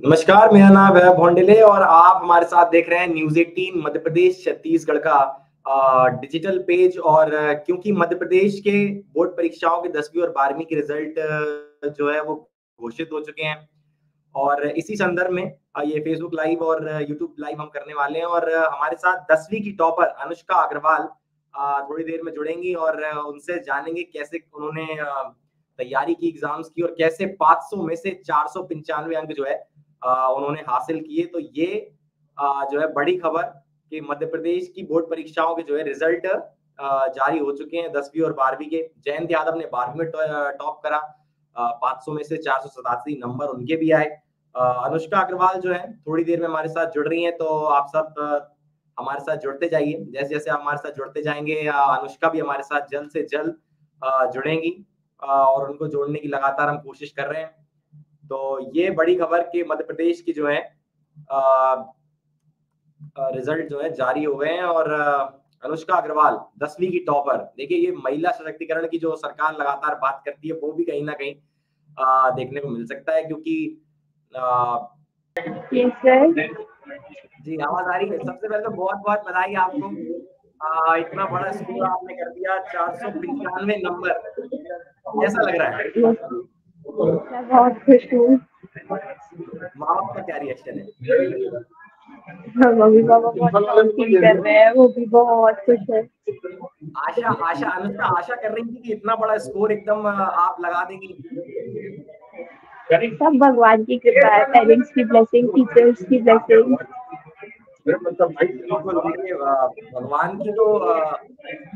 नमस्कार, मेरा नाम है भोंडले और आप हमारे साथ देख रहे हैं न्यूज़ एटीन मध्य प्रदेश, छत्तीसगढ़ का डिजिटल पेज और, क्योंकि मध्य प्रदेश के बोर्ड परीक्षाओं के दसवीं और बारहवीं के रिज़ल्ट जो है वो घोषित हो चुके हैं। और इसी संदर्भ में ये फेसबुक लाइव और यूट्यूब लाइव हम करने वाले हैं और हमारे साथ दसवीं की टॉपर अनुष्का अग्रवाल थोड़ी देर में जुड़ेंगी और उनसे जानेंगे कैसे उन्होंने तैयारी की एग्ज़ाम्स की और कैसे 500 में से चार सौ पंचानवे अंक जो है उन्होंने हासिल किए। तो ये जो है बड़ी खबर कि मध्य प्रदेश की बोर्ड परीक्षाओं के जो है रिज़ल्ट जारी हो चुके हैं दसवीं और बारहवीं के। जयंत यादव ने बारहवीं में टॉप करा। पाँच सौ में से चार सौ सतासी नंबर उनके भी आए। अनुष्का अग्रवाल जो है, थोड़ी देर में हमारे साथ जुड़ रही हैं तो आप सब हमारे साथ जुड़ते जाइए। जैसे जैसे आप हमारे साथ जुड़ते जाएँगे अनुष्का भी हमारे साथ जल्द से जल्द जुड़ेंगी। और उनको जोड़ने की लगातार हम कोशिश कर रहे हैं। तो ये बड़ी खबर कि मध्य प्रदेश की जो है रिज़ल्ट जो है जारी हुए हैं और अनुष्का अग्रवाल दसवीं की टॉपर देखिए ये महिला सशक्तिकरण की जो सरकार लगातार बात करती है वो भी कहीं ना कहीं आ, देखने को मिल सकता है क्योंकि आ, जी आवाज़ आ रही है। सबसे पहले तो बहुत बहुत बधाई आपको। आ, इतना बड़ा स्कोर आपने कर दिया चार सौ पंचानवे नंबर कैसा लग रहा है? मैं बहुत खुश हूँ। माँ बाप का क्या रिएक्शन है? हाँ, मम्मी पापा बहुत फील कर रहे हैं वो भी बहुत खुश है। आशा आशा अनुष्का आशा कर रही थी कि इतना बड़ा स्कोर एकदम आप लगा देंगी। सब भगवान की कृपा है पेरेंट्स की ब्लेसिंग टीचर्स की ब्लेसिंग भगवान की तो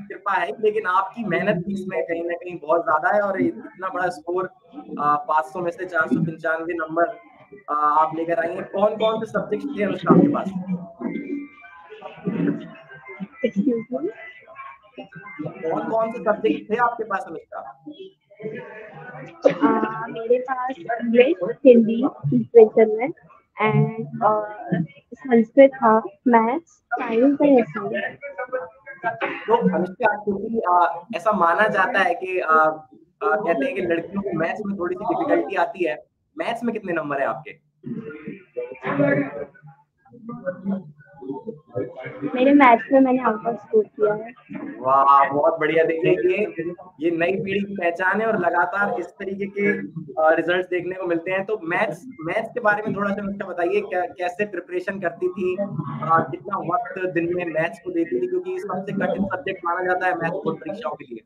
कृपा है, लेकिन आपकी मेहनत भी इसमें कहीं ना कहीं बहुत ज़्यादा है और इतना बड़ा स्कोर पाँच सौ में से चार सौ पंचानवे नंबर आप लेकर आएँगे कौन कौन से सब्जेक्ट थे अनुष्का आपके पास? कौन कौन से सब्जेक्ट थे आपके पास अनुष्का मेरे पास इंग्लिश हिंदी लिटरेचर में। एंड संस्कृत था मैथ्स साइंस एंड तो अनुष्का क्योंकि ऐसा माना जाता है कि कहते हैं कि लड़कियों को मैथ्स में थोड़ी सी डिफिकल्टी आती है। मैथ्स में कितने नंबर है आपके? मेरे मैथ्स में मैंने आउट ऑफ़ स्कोर किया है। वाह बहुत बढ़िया। देखिए ये ये नई पीढ़ी की पहचान है और लगातार इस तरीके के रिजल्ट्स देखने को मिलते हैं। तो मैथ्स मैथ्स के बारे में थोड़ा सा मुझे बताइए कैसे प्रिपरेशन करती थी आ, कितना वक्त दिन में मैथ्स को देती थी? क्योंकि सबसे कठिन सब्जेक्ट माना जाता है मैथ्स बोर्ड परीक्षाओं के लिए।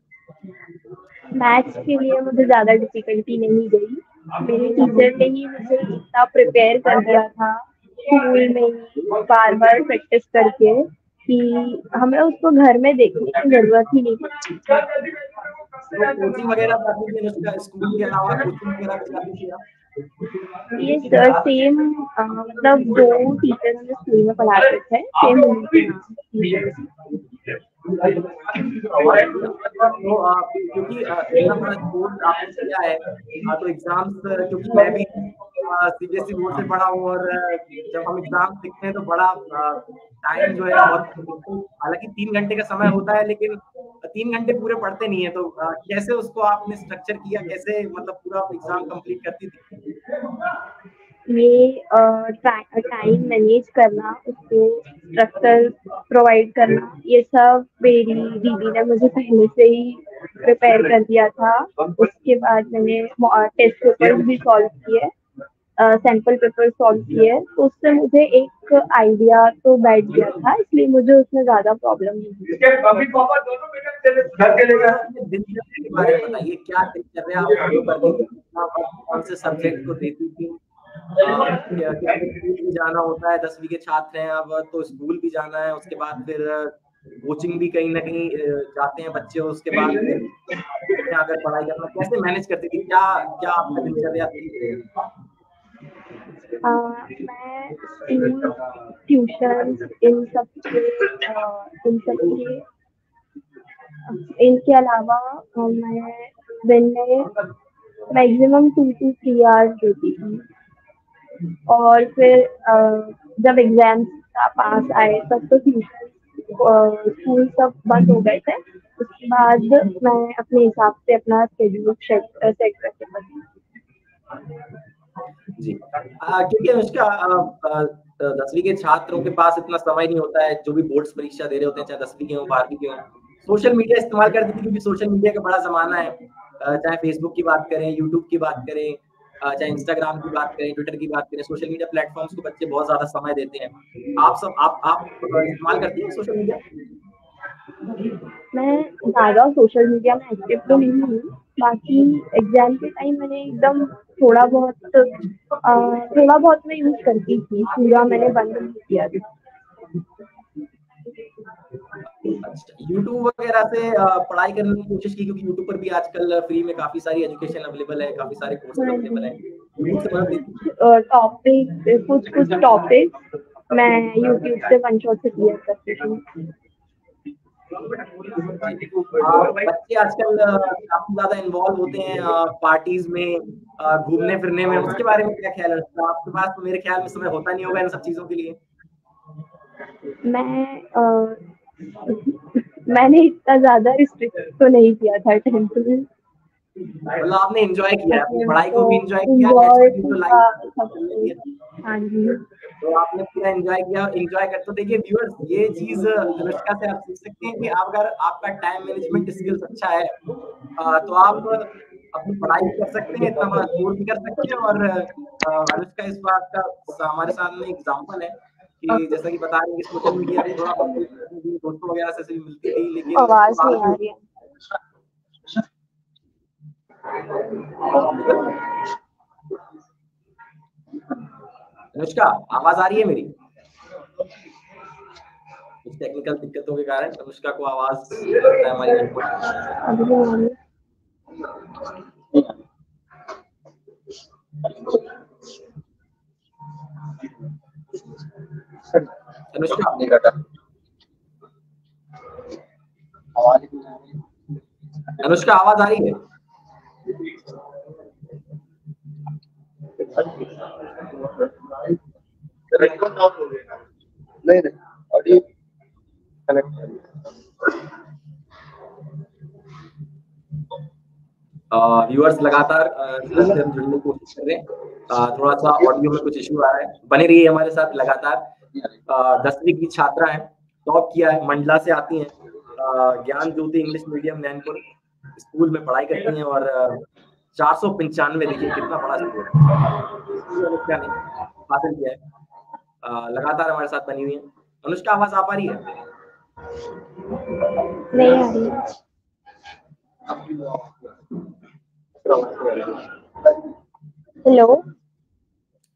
मैथ्स के लिए मुझे ज़्यादा डिफिकल्टी नहीं गई। मेरे टीचर ने ही मुझे इतना प्रिपेयर कर दिया था। स्कूल में बार बार प्रैक्टिस करके कि हमें उसको घर में देखने की ज़रूरत ही नहीं ये सर सेम मतलब दो टीचर हमें स्कूल में पढ़ाते थे सेम क्योंकि इतना बड़ा आपने किया है तो एग्ज़ाम्स क्योंकि मैं भी सीबीएसई बोर्ड से पढ़ा हूँ और जब हम एग्ज़ाम लिखते हैं तो बड़ा टाइम जो है बहुत हालाँकि तीन घंटे का समय होता है, लेकिन तीन घंटे पूरे पढ़ते नहीं है तो कैसे उसको आपने स्ट्रक्चर किया, कैसे मतलब पूरा एग्ज़ाम कंप्लीट करती थी? ये टाइम मैनेज करना, उसको स्ट्रक्चर प्रोवाइड करना, ये सब मेरी दीदी ने मुझे पहले से ही प्रिपेयर कर दिया था। उसके बाद मैंने टेस्ट पेपर्स भी सॉल्व किए। सैंपल पेपर सॉल्व किए तो उससे मुझे एक आइडिया तो बैठ गया था इसलिए मुझे उसमें ज़्यादा प्रॉब्लम नहीं बताइए क्या कौन से सब्जेक्ट को देती थी? भी जाना होता है दसवीं के छात्र हैं अब तो स्कूल भी जाना है उसके बाद फिर कोचिंग भी कहीं ना कहीं जाते हैं बच्चे उसके बाद फिर अगर पढ़ाई करना। कैसे मैनेज करती थी? क्या क्या आपका दिनचर्या थी मैं स्कूल ट्यूशन इन सब के इन सब के, इनके अलावा मैं दिन में maximum two two three hours देती थी। और फिर जब एग्ज़ाम पास आए, तब तो ट्यूशन स्कूल सब बंद हो गए थे। उसके बाद मैं अपने हिसाब से अपना शेड्यूल सेट करके पढ़ी जी। क्योंकि अनुष्का दसवीं के छात्रों के पास इतना समय नहीं होता है जो भी बोर्ड्स परीक्षा दे रहे होते हैं चाहे दसवीं के हो बारहवीं के हो सोशल मीडिया इस्तेमाल करते थे क्योंकि सोशल मीडिया का बड़ा जमाना है। चाहे फेसबुक की बात करें यूट्यूब की बात करें चाहे इंस्टाग्राम की बात करें ट्विटर की बात करें सोशल मीडिया प्लेटफॉर्म्स को बच्चे बहुत ज़्यादा समय देते हैं। आप सब आप आप इस्तेमाल करते हैं सोशल मीडिया? मैं ज़्यादा सोशल मीडिया में एक्टिव तो नहीं हूँ। बाकी एग्ज़ाम के टाइम मैंने एकदम थोड़ा बहुत आ, थोड़ा बहुत मैं यूज़ करती थी। पूरा मैंने बंद नहीं किया था। यूट्यूब वगैरह से पढ़ाई करने की कोशिश की क्योंकि यूट्यूब पर भी आजकल फ्री में काफ़ी सारी एजुकेशन अवेलेबल है काफ़ी सारे कोर्स अवेलेबल है। टॉपिक कुछ कुछ टॉपिक मैं यूट्यूब से वन शॉट से क्लियर करती हूँ बच्चे आजकल काफ़ी ज़्यादा इन्वॉल्व होते हैं पार्टीज़ में घूमने फिरने में। उसके बारे में क्या ख्याल है? आपके पास तो मेरे ख्याल में समय होता नहीं होगा इन सब चीज़ों के लिए। मैं आ, मैंने इतना ज़्यादा रिस्ट्रिक्ट तो नहीं किया था टेंथ में मतलब आपने एंजॉय किया पढ़ाई को भी एंजॉय किया हाँ जी। तो आपने पूरा एंजॉय किया एंजॉय कर तो देखिए व्यूअर्स ये चीज़ अनुष्का से आप सीख सकते हैं कि आप अगर आपका टाइम मैनेजमेंट स्किल्स अच्छा है तो आप अपनी पढ़ाई कर सकते हैं इतना बड़ा स्कोर भी कर सकते हैं और अनुष्का इस बात का हमारे सामने एग्ज़ाम्पल है कि जैसा कि बता रहे हैं सोशल मीडिया पे थोड़ा दोस्तों वगैरह से भी मिलती थी लेकिन आवाज़ नहीं आ रही है। अनुष्का, आवाज़ आ रही है मेरी? कुछ टेक्निकल दिक्कतों के कारण अनुष्का को आवाज़ हमारी अनुष्का। अनुष्का, आवाज़ आ रही है? नहीं नहीं व्यूअर्स लगातार जुड़ने की कोशिश कर रहे हैं। थोड़ा सा ऑडियो में कुछ इश्यू आ रहा है। बने रहिए हमारे साथ लगातार। दसवीं की छात्रा है टॉप किया है, मंडला से आती हैं। Gyan Jyoti English medium Nainpur school में पढ़ाई करती हैं और चार सौ पंचानवे, देखिए कितना बड़ा स्कूल नहीं, हासिल किया है। लगातार हमारे साथ बनी हुई है। अनुष्का आवाज़ आ पा रही है? नहीं आ रही। हेलो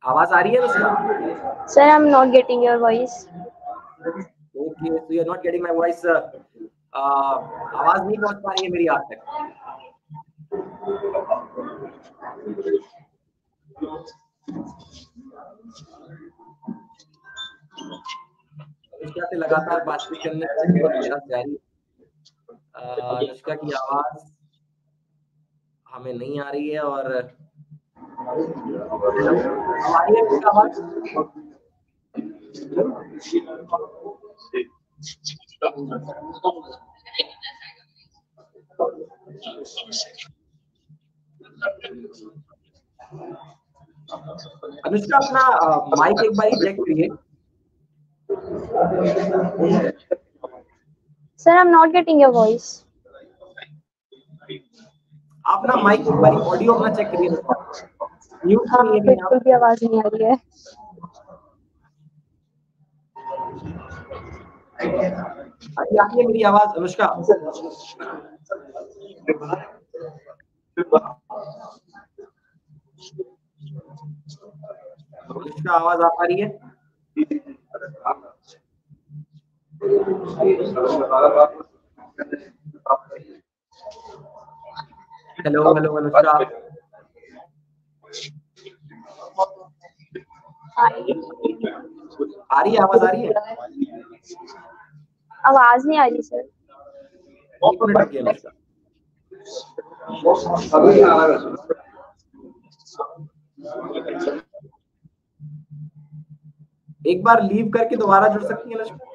आवाज़ आ रही है Anushka? Sir I am not getting your voice okay so you are not getting my voice आवाज़ नहीं पहुँच पा रही है मेरी आप तक। अनुष्का से लगातार बातचीत करने का अनुष्का की आवाज़ हमें नहीं आ रही है और अनुष्का, अपना माइक एक बार चेक करिए। Sir I am not getting your voice आप ना माइक एक बार ऑडियो अपना चेक करिए। म्यूट हाँ बिल्कुल भी आवाज़ नहीं आ रही है। आती मेरी आवाज़ अनुष्का। अनुष्का आवाज़ आ पा रही है? हेलो हेलो अनुष्का आ रही है आवाज़ आ रही है? आवाज़ नहीं आ रही सर एक बार लीव करके दोबारा जुड़ सकती है लक्ष्मी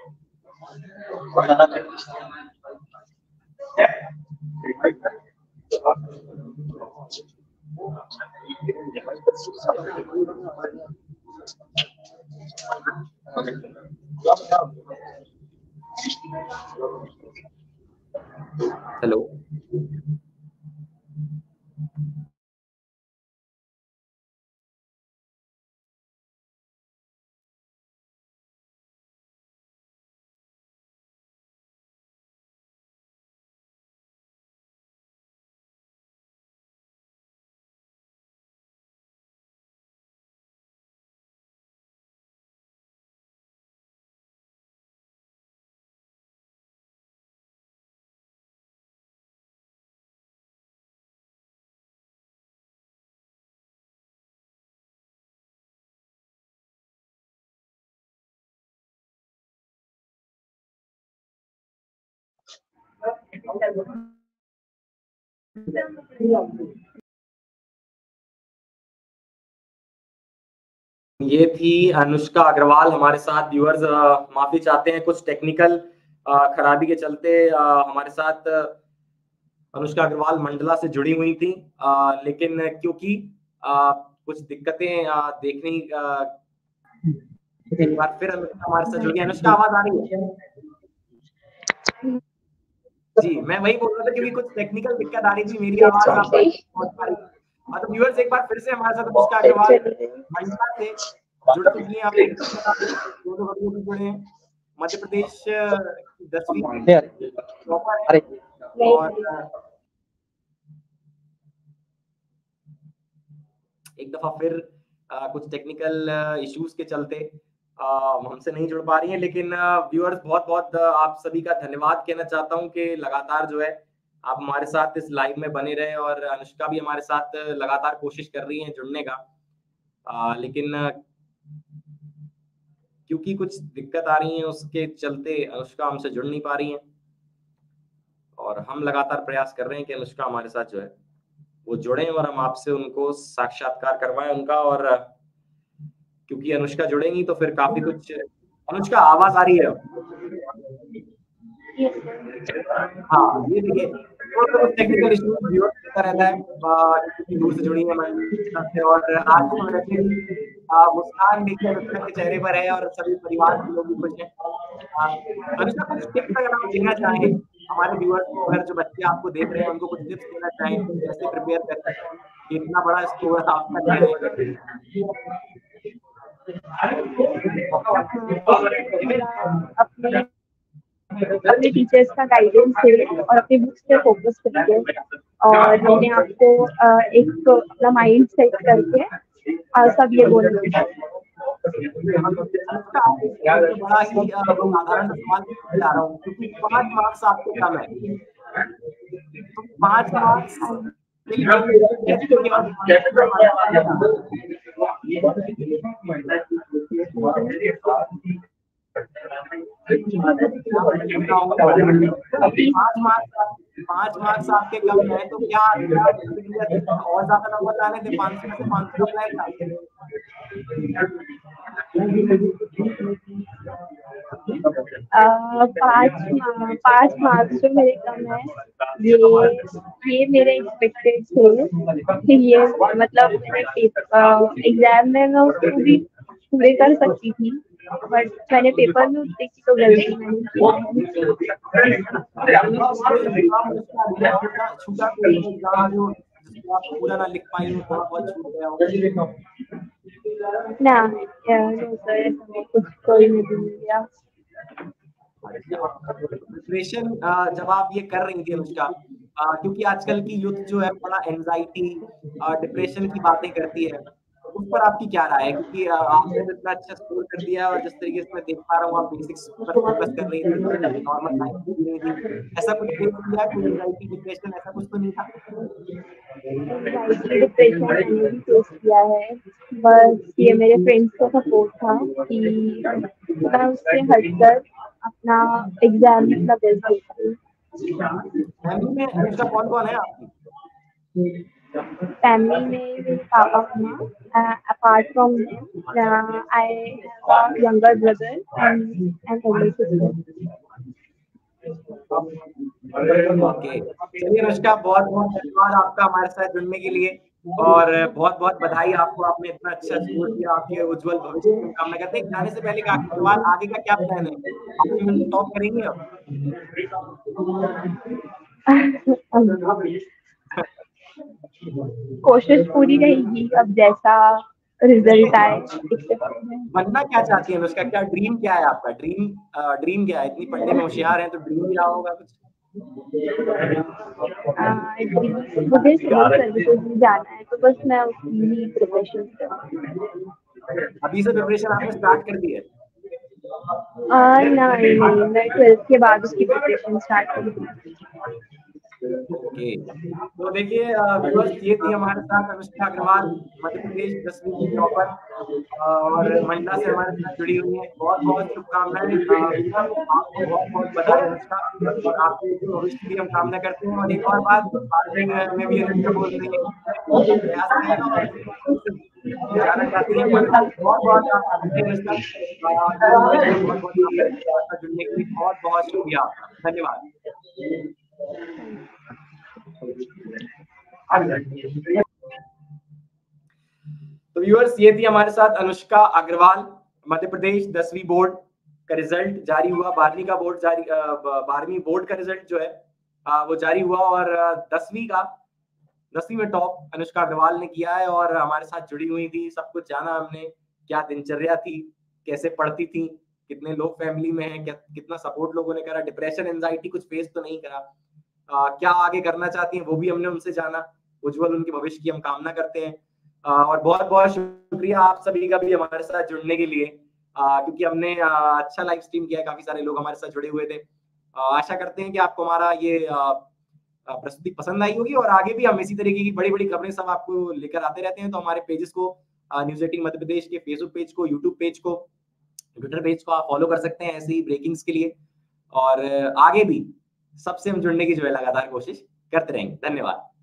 हेलो ये थी अनुष्का अग्रवाल हमारे साथ व्यूअर्स माफ़ी चाहते हैं कुछ टेक्निकल खराबी के चलते आ, हमारे साथ अनुष्का अग्रवाल मंडला से जुड़ी हुई थी आ, लेकिन क्योंकि आ, कुछ दिक्कतें देखने एक बार फिर हमारे साथ जुड़ी अनुष्का आवाज़ आ रही है? जी मैं वही बोल रहा था क्योंकि कुछ टेक्निकल दिक्कत आ रही थी मेरी आवाज़ आपको बहुत सारी। हाँ तो व्यूअर्स एक बार फिर से हमारे साथ मुस्का अग्रवाल मंडला से जुड़ चुकी हैं आप दो दो वीडियो भी जुड़े हैं। मध्य प्रदेश दसवीं और एक दफ़ा फिर आ, कुछ टेक्निकल इश्यूज़ के चलते हमसे नहीं जुड़ पा रही हैं लेकिन व्यूअर्स बहुत बहुत आप सभी का धन्यवाद कहना चाहता हूँ कि लगातार जो है आप हमारे साथ इस लाइव में बने रहे और अनुष्का भी हमारे साथ लगातार कोशिश कर रही हैं जुड़ने का। आ, लेकिन क्योंकि कुछ दिक्कत आ रही है उसके चलते अनुष्का हमसे जुड़ नहीं पा रही है। और हम लगातार प्रयास कर रहे हैं कि अनुष्का हमारे साथ जो है वो जुड़े और हम आपसे उनको साक्षात्कार करवाएँ उनका और क्योंकि अनुष्का जुड़ेंगी तो फिर काफ़ी कुछ अनुष्का आवाज़ आ रही है? हाँ ये देखिए थोड़ा टेक्निकल इशू रहता है दूर से जुड़ी है और आज तो वैसे मुस्कान देखिए अनुष्का के चेहरे पर है और सभी परिवार के लोग भी खुश हैं। अनुष्का कुछ टिप्स अगर आप देना चाहें हमारे व्यूअर्स को अगर जो बच्चे आपको देख रहे हैं उनको कुछ टिप्स देना चाहें कैसे प्रिपेयर कर सकते हैं। इतना बड़ा स्कोर आपका अपने अपने टीचर्स का गाइडेंस से और अपनी बुक्स पे फोकस करके और अपने आप को एक अपना माइंड सेट करके सब ये बोल रहा हूँ। मार्क्स आपको कम है। पाँच मार्क्स पाँच मार्क्स आपके कम है तो क्या और ज़्यादा नंबर लाने थे पाँच सौ से पाँच सौ पाँच मार्क्स जो मेरे कम है। ये ये मेरे एक्सपेक्टेड थे। ये मतलब मैंने एग्ज़ाम में मैं उसको भी पूरे कर सकती थी। बट मैंने पेपर में उतनी की तो गलती पूरा ना सर कुछ कोई नहीं गया प्रिपरेशन जब आप ये कर रही थी अनुष्का क्योंकि आजकल की यूथ जो है, बड़ा एंजाइटी डिप्रेशन की बातें करती है। उस पर आपकी क्या राय है? क्योंकि आपने तो इतना अच्छा स्कोर कर दिया और जिस तरीके से मैं देख पा रहा हूँ, आप बेसिक्स पर फोकस कर रही थी नॉर्मल लाइफ ऐसा कुछ फेस किया कोई एंजाइटी डिप्रेशन ऐसा कुछ तो नहीं था? है। बस ये मेरे फ्रेंड्स का सपोर्ट था कि मैं उससे हटकर अपना एग्ज़ाम अपना बेस्ट फैमिली में उसका कौन कौन है आपकी family में मेरे पापा मम्मा uh, I have a younger brother and and elder sister. Okay चलिए अनुष्का बहुत बहुत धन्यवाद आपका हमारे साथ जुड़ने के लिए। और बहुत बहुत बधाई आपको आपने इतना अच्छा स्कोर किया आपके उज्जवल भविष्य की कामना करते हैं जाने से पहले का सवाल आगे का क्या प्लान है? आप टॉप करेंगे अब कोशिश पूरी रहेगी अब जैसा रिज़ल्ट आए बनना क्या चाहती है? उसका क्या ड्रीम क्या है आपका? ड्रीम ड्रीम क्या है? इतनी पढ़ने में होशियार है तो ड्रीम क्या होगा कुछ। मुझे जाना है तो बस अभी से प्रिपरेशन आपने स्टार्ट कर दी है? नहीं नहीं, मैं के बाद उसकी प्रिपरेशन स्टार्ट ओके। तो देखिए ये थी हमारे साथ अनुष्का अग्रवाल, मध्य प्रदेश दसवीं की टॉपर और महिला से हमारे साथ जुड़ी हुई है। बहुत बहुत शुभकामनाएँ। आपको बहुत बहुत बधाई अनुष्का, और आपके भविष्य की हम कामना करते हैं। और एक और बात में भी अनुष्का बोल रही है। बहुत बहुत शुक्रिया। धन्यवाद। तो व्यूअर्स ये थी हमारे साथ अनुष्का अग्रवाल, मध्य प्रदेश दसवीं बोर्ड का रिज़ल्ट जारी हुआ, बारहवीं का बोर्ड जारी बारहवीं बोर्ड का रिज़ल्ट जो है वो जारी हुआ और दसवीं का, दसवीं में टॉप अनुष्का अग्रवाल ने किया है और हमारे साथ जुड़ी हुई थी, सब कुछ जाना हमने, क्या दिनचर्या थी, कैसे पढ़ती थी, कितने लोग फैमिली में हैं, क्या, कितना सपोर्ट लोगों ने करा डिप्रेशन एंजाइटी कुछ फेस तो नहीं करा आ, क्या आगे करना चाहती हैं वो भी हमने उनसे जाना। उज्जवल उनके भविष्य की हम कामना करते हैं। आ, और बहुत बहुत शुक्रिया आप सभी का भी हमारे साथ जुड़ने के लिए। आ, क्योंकि हमने आ, अच्छा लाइव स्ट्रीम किया है काफ़ी सारे लोग हमारे साथ जुड़े हुए थे। आ, आशा करते हैं कि आपको हमारा ये प्रस्तुति पसंद आई होगी और आगे भी हम इसी तरीके की बड़ी बड़ी खबरें सब आपको लेकर आते रहते हैं। तो हमारे पेजेस को न्यूज़ एटीन मध्य प्रदेश के फेसबुक पेज को यूट्यूब पेज को ट्विटर पेज को आप फॉलो कर सकते हैं ऐसी ब्रेकिंग्स के लिए। और आगे भी सबसे हम जुड़ने की जो है लगातार कोशिश करते रहेंगे। धन्यवाद।